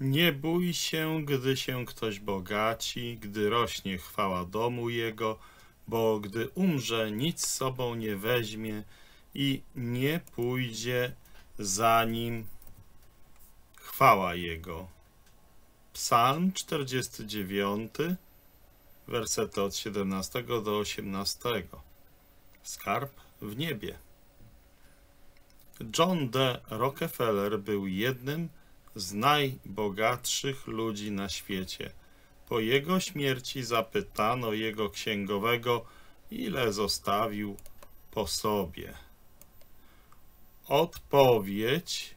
Nie bój się, gdy się ktoś bogaci, gdy rośnie chwała domu jego, bo gdy umrze, nic z sobą nie weźmie i nie pójdzie za nim chwała jego. Psalm 49, wersety od 17 do 18. Skarb w niebie. John D. Rockefeller był jednym z najbogatszych ludzi na świecie. Po jego śmierci zapytano jego księgowego, ile zostawił po sobie. Odpowiedź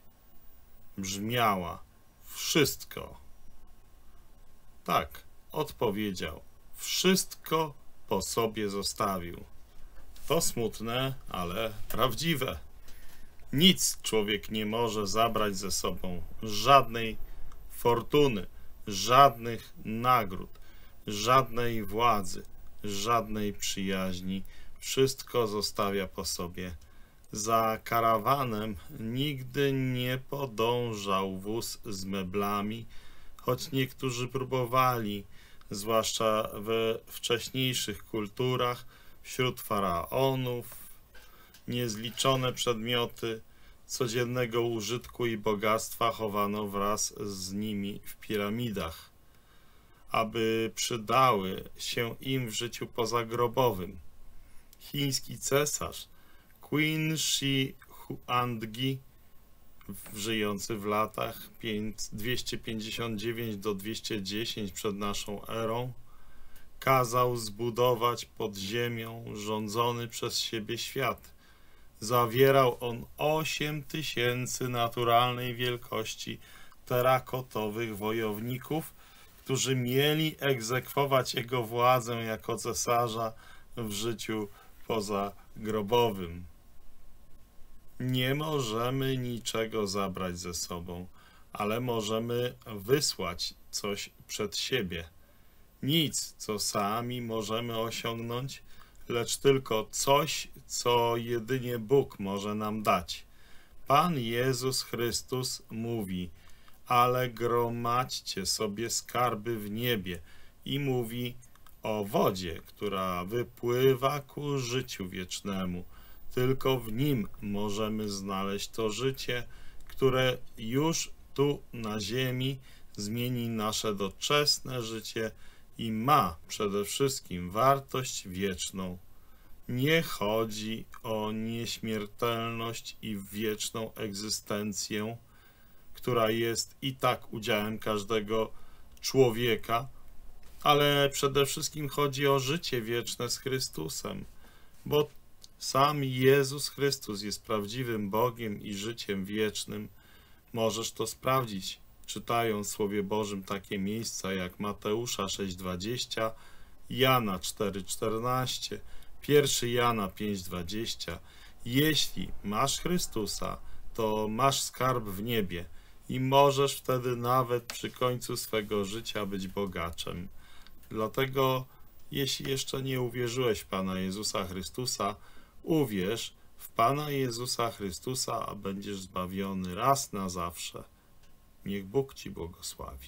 brzmiała: Wszystko. Tak, odpowiedział: Wszystko po sobie zostawił. To smutne, ale prawdziwe. Nic człowiek nie może zabrać ze sobą, żadnej fortuny, żadnych nagród, żadnej władzy, żadnej przyjaźni. Wszystko zostawia po sobie. Za karawanem nigdy nie podążał wóz z meblami, choć niektórzy próbowali, zwłaszcza we wcześniejszych kulturach, wśród faraonów, niezliczone przedmioty codziennego użytku i bogactwa chowano wraz z nimi w piramidach, aby przydały się im w życiu pozagrobowym. Chiński cesarz Qin Shi Huangdi, żyjący w latach 259 do 210 przed naszą erą, kazał zbudować pod ziemią rządzony przez siebie świat. Zawierał on 8 tysięcy naturalnej wielkości terakotowych wojowników, którzy mieli egzekwować jego władzę jako cesarza w życiu pozagrobowym. Nie możemy niczego zabrać ze sobą, ale możemy wysłać coś przed siebie. Nic, co sami możemy osiągnąć, lecz tylko coś, co jedynie Bóg może nam dać. Pan Jezus Chrystus mówi, ale gromadźcie sobie skarby w niebie i mówi o wodzie, która wypływa ku życiu wiecznemu. Tylko w nim możemy znaleźć to życie, które już tu na ziemi zmieni nasze doczesne życie i ma przede wszystkim wartość wieczną. Nie chodzi o nieśmiertelność i wieczną egzystencję, która jest i tak udziałem każdego człowieka, ale przede wszystkim chodzi o życie wieczne z Chrystusem, bo sam Jezus Chrystus jest prawdziwym Bogiem i życiem wiecznym. Możesz to sprawdzić, czytając w Słowie Bożym takie miejsca jak Mateusza 6,20, Jana 4,14, 1 Jana 5,20. Jeśli masz Chrystusa, to masz skarb w niebie i możesz wtedy nawet przy końcu swego życia być bogaczem. Dlatego, jeśli jeszcze nie uwierzyłeś w Pana Jezusa Chrystusa, uwierz w Pana Jezusa Chrystusa, a będziesz zbawiony raz na zawsze. Niech Bóg Ci błogosławi.